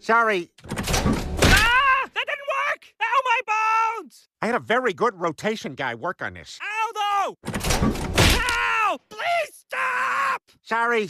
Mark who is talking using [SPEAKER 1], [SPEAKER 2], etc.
[SPEAKER 1] Sorry.
[SPEAKER 2] Ah! That didn't work! Ow, my bones!
[SPEAKER 1] I had a very good rotation guy work on this.
[SPEAKER 2] Ow, though! Ow! Please stop!
[SPEAKER 1] Sorry,